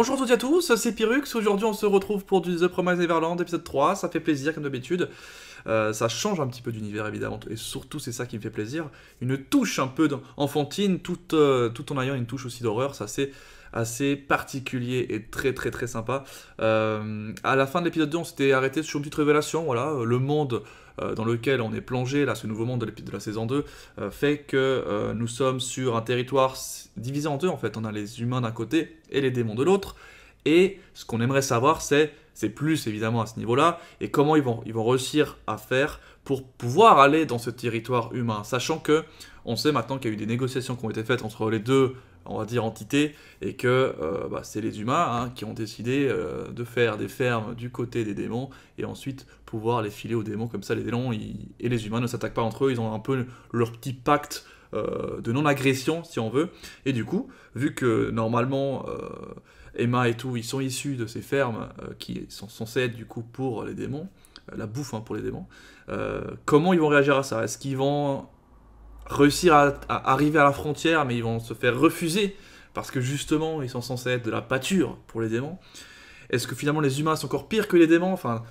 Bonjour à toutes et à tous, c'est Pyrux. Aujourd'hui, on se retrouve pour du The Promised Neverland épisode 3. Ça fait plaisir, comme d'habitude. Euh, ça change un petit peu d'univers, évidemment. Et surtout, c'est ça qui me fait plaisir. Une touche un peu enfantine, tout, euh, tout en ayant une touche aussi d'horreur. Ça, c'est assez particulier et très très très sympa. Euh, à la fin de l'épisode 2, on s'était arrêté sur une petite révélation. Voilà, le monde dans lequel on est plongé, là, ce nouveau monde de, de la saison 2, euh, fait que euh, nous sommes sur un territoire divisé en deux, en fait. On a les humains d'un côté et les démons de l'autre. Et ce qu'on aimerait savoir, c'est, plus évidemment à ce niveau-là, et comment ils vont, ils vont réussir à faire pour pouvoir aller dans ce territoire humain, sachant que on sait maintenant qu'il y a eu des négociations qui ont été faites entre les deux on va dire, entité, et que euh, bah, c'est les humains hein, qui ont décidé euh, de faire des fermes du côté des démons, et ensuite pouvoir les filer aux démons, comme ça les démons et les humains ne s'attaquent pas entre eux, ils ont un peu leur petit pacte euh, de non-agression, si on veut, et du coup, vu que normalement... Emma et tout, ils sont issus de ces fermes qui sont censées être du coup pour les démons, la bouffe hein, pour les démons. comment ils vont réagir à ça? Est-ce qu'ils vont réussir à, arriver à la frontière, mais ils vont se faire refuser parce que justement ils sont censés être de la pâture pour les démons. Est-ce que finalement les humains sont encore pires que les démons? Enfin,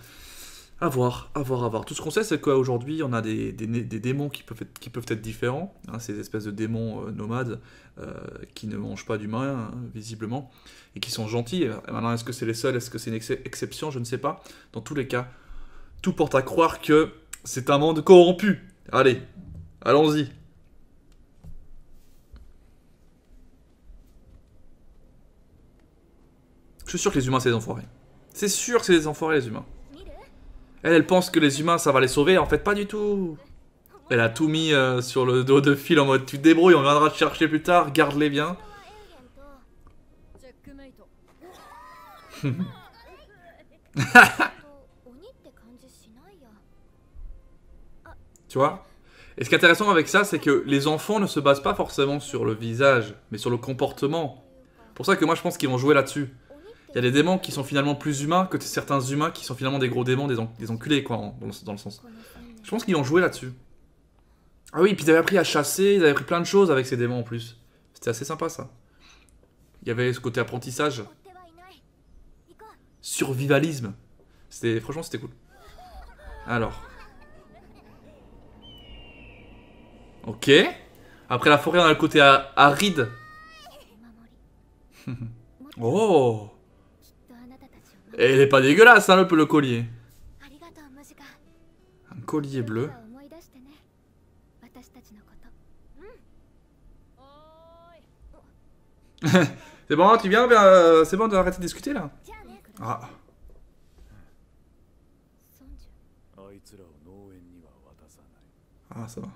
à voir, à voir, à voir. Tout ce qu'on sait, c'est qu'aujourd'hui, on a des, des, démons qui peuvent être, qui peuvent être différents, hein, ces espèces de démons euh, nomades euh, qui ne mangent pas d'humains, hein, visiblement, et qui sont gentils. Maintenant, est-ce que c'est les seuls? Est-ce que c'est une exception? Je ne sais pas. Dans tous les cas, tout porte à croire que c'est un monde corrompu. Allez, allons-y. Je suis sûr que les humains, c'est des enfoirés. C'est sûr que c'est des enfoirés, les humains. Elle, elle pense que les humains, ça va les sauver. En fait, pas du tout. Elle a tout mis euh, sur le dos de fil en mode tu te débrouilles, on viendra te chercher plus tard, garde-les bien. tu vois? Et ce qui est intéressant avec ça, c'est que les enfants ne se basent pas forcément sur le visage, mais sur le comportement. Pour ça que moi je pense qu'ils vont jouer là-dessus. Il y a des démons qui sont finalement plus humains que certains humains qui sont finalement des gros démons, des, enculés, quoi, dans, le, sens. Je pense qu'ils ont joué là-dessus. Ah oui, puis ils avaient appris à chasser, ils avaient appris plein de choses avec ces démons en plus. C'était assez sympa ça. Il y avait ce côté apprentissage. Survivalisme. C'était, franchement, c'était cool. Alors. Ok. Après la forêt, on a le côté aride. oh et il est pas dégueulasse, hein, le, le collier. Un collier bleu. c'est bon, tu viens euh, C'est bon d'arrêter de discuter là Ah. Ah, ça va.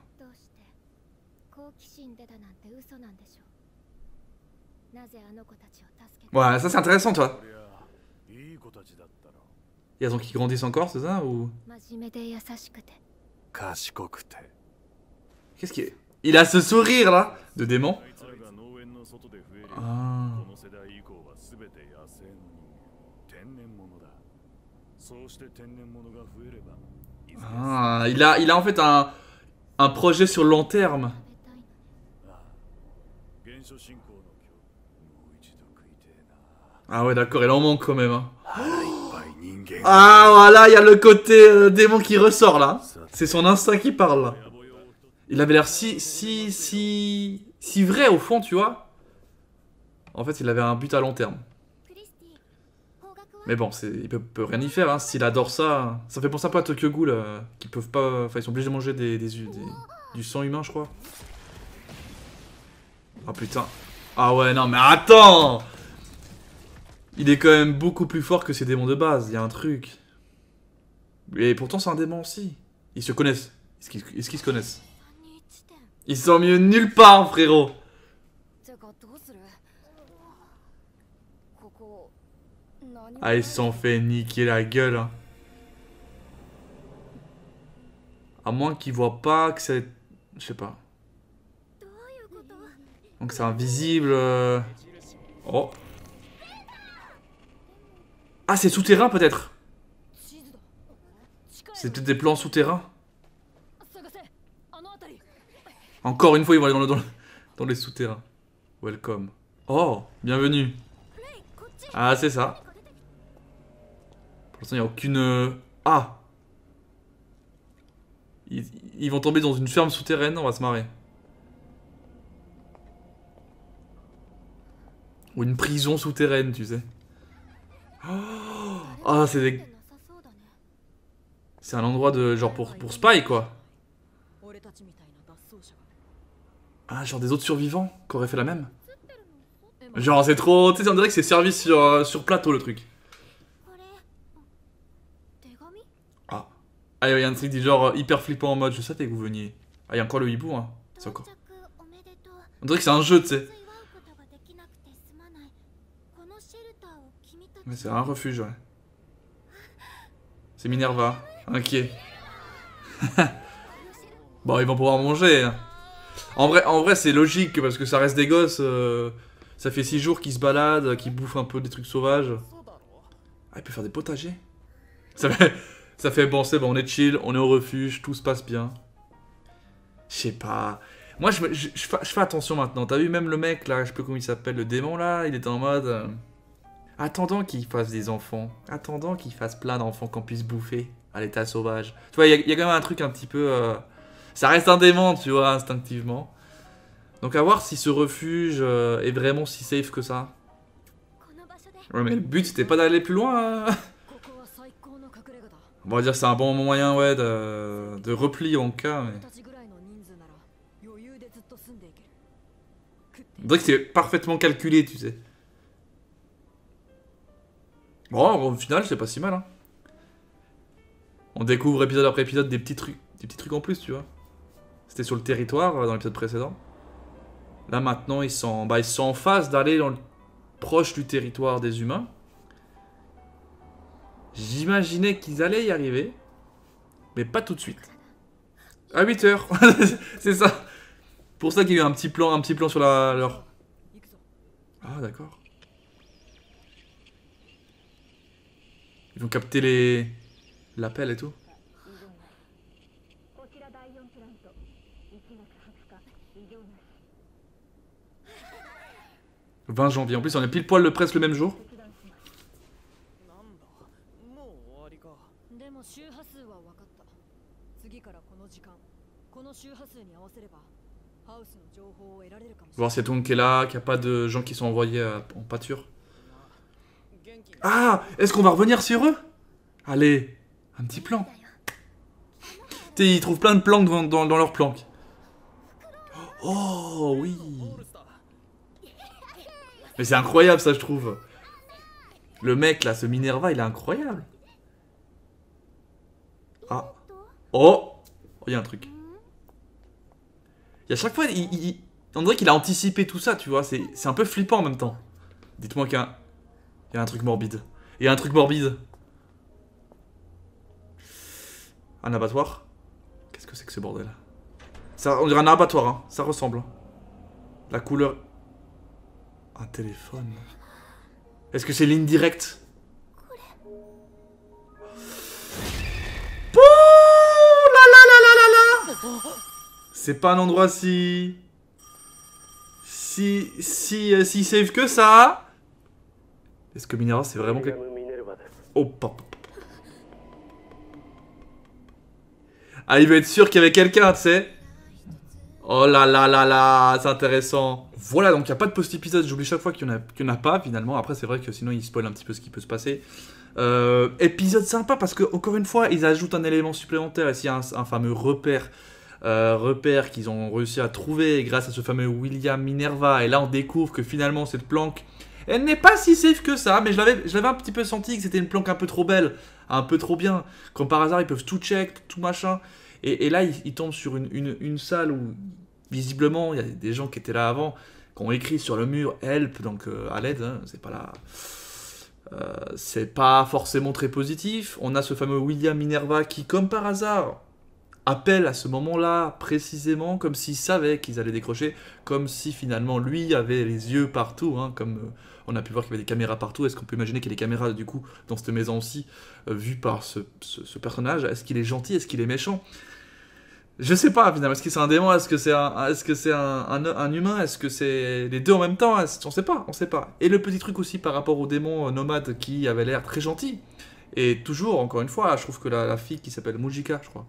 Ouais, ça c'est intéressant, toi. Il y a donc qui grandissent encore, c'est ça ou Qu'est-ce qui est? Il a ce sourire là de démon. Ah. ah. il a, il a en fait un, un projet sur long terme. Ah ouais d'accord, il en manque quand même. Hein. Ah voilà, il y a le côté euh, démon qui ressort là. C'est son instinct qui parle là. Il avait l'air si, si, si, si vrai au fond, tu vois. En fait, il avait un but à long terme. Mais bon, il peut, peut, rien y faire, hein. s'il adore ça. Ça fait penser un peu à Tokyo Ghoul, euh, qui peuvent pas... Enfin, ils sont obligés de manger des, du sang humain, je crois. Ah putain. Ah ouais, non mais attends il est quand même beaucoup plus fort que ses démons de base, il y a un truc. Et pourtant c'est un démon aussi. Ils se connaissent. Est-ce qu'ils se connaissent? Ils sont mieux nulle part, frérot Ah, ils se sont fait niquer la gueule. Hein. À moins qu'ils voient pas que c'est... Je sais pas. Donc c'est invisible. Euh. Oh. Ah, c'est souterrain peut-être C'est peut-être des plans souterrains Encore une fois, ils vont aller dans, dans les souterrains. Welcome. Oh, bienvenue. Ah, c'est ça. Pour l'instant, il n'y a aucune... euh, Ah ils, ils vont tomber dans une ferme souterraine, on va se marrer. Ou une prison souterraine, tu sais. Oh Ah, c'est des... C'est un endroit de genre pour, pour spy, quoi. Ah, genre des autres survivants qui auraient fait la même. Genre, c'est trop... Tu sais, on dirait que c'est servi sur, euh, sur plateau, le truc. Ah. Ah, il y a un truc du genre euh, hyper flippant en mode, je savais que vous veniez. Ah, il y a encore le hibou, hein. C'est encore... On dirait que c'est un jeu, tu sais. Mais c'est un refuge, ouais. C'est Minerva. Ok. bon, ils vont pouvoir manger. hein. En vrai, en vrai c'est logique, parce que ça reste des gosses. euh, ça fait 6 jours qu'ils se baladent, qu'ils bouffent un peu des trucs sauvages. Ah, il peut faire des potagers Ça fait, ça bon, on est chill, on est au refuge, tout se passe bien. Je sais pas. Moi, je fais attention maintenant. T'as vu, même le mec, là, je sais plus comment il s'appelle, le démon, là, il était en mode... euh, Attendant qu'il fasse des enfants. Attendant qu'il fasse plein d'enfants qu'on puisse bouffer à l'état sauvage. Tu vois, il y, a- quand même un truc un petit peu... euh, Ça reste un démon, tu vois, instinctivement. Donc à voir si ce refuge euh, est vraiment si safe que ça. Ouais, mais le but, c'était pas d'aller plus loin. hein. On va dire que c'est un bon moyen, ouais, de, repli en cas. Mais... On que c'est parfaitement calculé, tu sais. Bon, au final, c'est pas si mal. Hein. On découvre épisode après épisode des petits trucs, des petits trucs en plus, tu vois. C'était sur le territoire euh, dans l'épisode précédent. Là maintenant, ils sont, bah, ils sont en phase d'aller le- proche du territoire des humains. J'imaginais qu'ils allaient y arriver, mais pas tout de suite. À 8 heures, c'est ça. Pour ça qu'il y a un petit plan, un petit plan sur la leur. Ah d'accord. Ils vont capter les l'appel et tout. « 20 janvier. En plus, on est pile poil le presse le même jour. Voir si y est là, qu'il n'y a pas de gens qui sont envoyés en pâture. Ah Est-ce qu'on va revenir sur eux? Allez, un petit plan. T'sais, ils trouvent plein de planques dans, dans, dans leurs planques. Oh, oui Mais c'est incroyable, ça, je trouve. Le mec, là, ce Minerva, il est incroyable. Ah. Oh, oh Il y a un truc. Et à chaque fois, il, il, on dirait qu'il a anticipé tout ça, tu vois. C'est un peu flippant en même temps. Dites-moi qu'un il y a un truc morbide. Il y a un truc morbide. Un abattoir Qu'est-ce que c'est que ce bordel? Ça, On dirait un abattoir, hein. ça ressemble. hein. La couleur. Un téléphone. Est-ce que c'est ligne directe? C'est pas un endroit si... Si... Si... euh, si safe que ça est-ce que Minerva, c'est vraiment quelqu'un Oh, pop. Ah, il veut être sûr qu'il y avait quelqu'un, tu sais. Oh là là là là, c'est intéressant. Voilà, donc il n'y a pas de post-épisode. J'oublie chaque fois qu'il n'y en, en, a pas, finalement. Après, c'est vrai que sinon, il spoil un petit peu ce qui peut se passer. Euh, épisode sympa parce que, encore une fois, ils ajoutent un élément supplémentaire. Ici, un, un fameux repère. Euh, repère qu'ils ont réussi à trouver grâce à ce fameux William Minerva. Et là, on découvre que finalement, cette planque elle n'est pas si safe que ça, mais je l'avais un petit peu senti que c'était une planque un peu trop belle, un peu trop bien. Comme par hasard, ils peuvent tout check, tout machin. Et, là, ils, tombent sur une, une- une salle où, visiblement, il y a des gens qui étaient là avant, qui ont écrit sur le mur Help, donc euh, à l'aide, hein, c'est pas là. Euh, c'est pas forcément très positif. On a ce fameux William Minerva qui, comme par hasard, appelle à ce moment-là précisément comme s'il savait qu'ils allaient décrocher, comme si finalement lui avait les yeux partout, hein, comme euh, on a pu voir qu'il y avait des caméras partout. Est-ce qu'on peut imaginer qu'il y a des caméras du coup dans cette maison aussi, euh, vues par ce, ce- personnage? Est-ce qu'il est gentil? Est-ce qu'il est méchant? Je sais pas finalement, est-ce que c'est un démon, est-ce que c'est un, est-ce que un, humain, est-ce que c'est les deux en même temps, on sait pas, on sait pas. Et le petit truc aussi par rapport au démon euh, nomade qui avait l'air très gentil. Et toujours, encore une fois, je trouve que la, la fille qui s'appelle Mujika, je crois,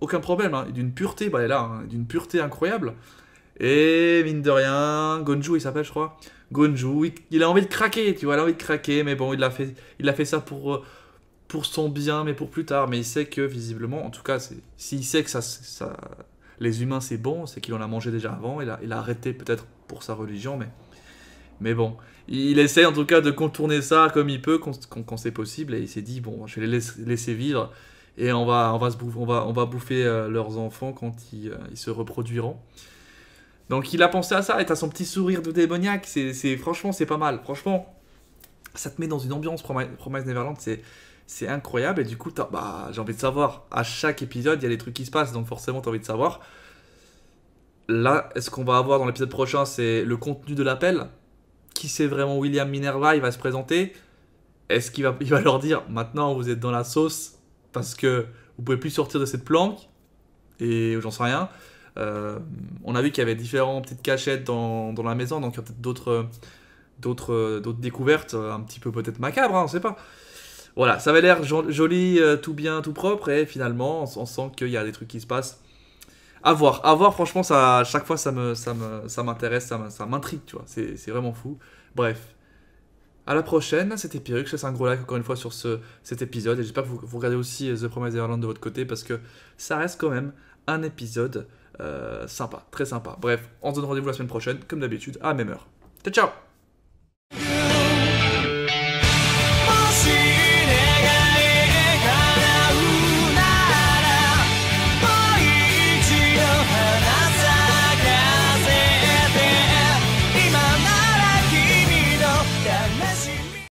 aucun problème, hein, d'une pureté, bah là, hein, d'une pureté incroyable. Et mine de rien, Gonju il s'appelle, je crois. Gonju, il, a envie de craquer, tu vois, il a envie de craquer, mais bon, il a fait, il a fait ça pour, euh, pour son bien, mais pour plus tard. Mais il sait que visiblement, en tout cas, s'il sait que ça, les humains c'est bon, c'est qu'il en a mangé déjà avant. Il a, il a arrêté peut-être pour sa religion, mais, mais bon, il essaie en tout cas de contourner ça comme il peut quand, quand- c'est possible. Et il s'est dit bon, je vais les laisser vivre et on va, on va se bouffer, on va, on va bouffer euh, leurs enfants quand ils, euh, ils se reproduiront. Donc il a pensé à ça et t'as son petit sourire de démoniaque. C'est, franchement, c'est pas mal. Franchement, ça te met dans une ambiance Promise, Neverland. C'est, c'est incroyable et du coup, bah, j'ai envie de savoir. À chaque épisode, il y a des trucs qui se passent, donc forcément, t'as envie de savoir. Là, est-ce qu'on va avoir dans l'épisode prochain, c'est le contenu de l'appel? Qui c'est vraiment William Minerva? Il va se présenter. Est-ce qu'il va, il va leur dire maintenant vous êtes dans la sauce? Parce que vous pouvez plus sortir de cette planque et j'en sais rien. Euh, on a vu qu'il y avait différentes petites cachettes dans, dans la maison, donc il y a peut-être d'autres, d'autres, d'autres découvertes, euh, un petit peu peut-être macabres, hein, on sait pas. Voilà, ça avait l'air jo- joli, euh, tout bien, tout propre, et finalement, on, sent qu'il y a des trucs qui se passent. À voir, à voir, franchement, ça, chaque fois, ça, ça, me, ça m'intéresse, ça, m'intrigue, tu vois, c'est vraiment fou. Bref, à la prochaine, c'était laisse un gros like encore une fois sur ce, cet épisode, et j'espère que vous, regardez aussi euh, The Promised Neverland de votre côté, parce que ça reste quand même un épisode euh, sympa, très sympa. Bref, on se donne rendez-vous la semaine prochaine, comme d'habitude, à même heure. Ciao, ciao